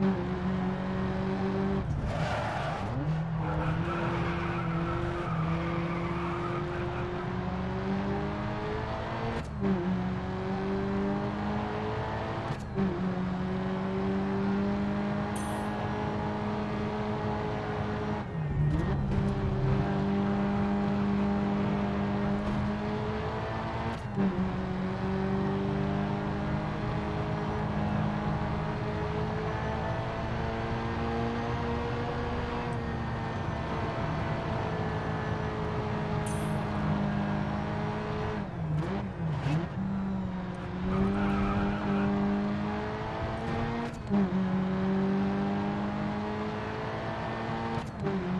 嗯 Mm-hmm.